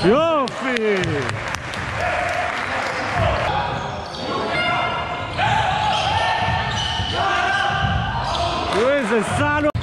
Chofe! Luiz Sano.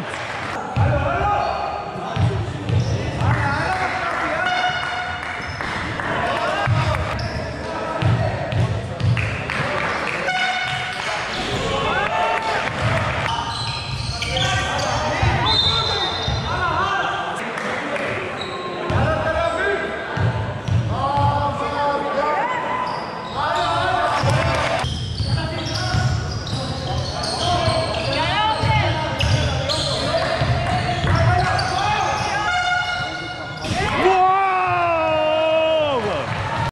out.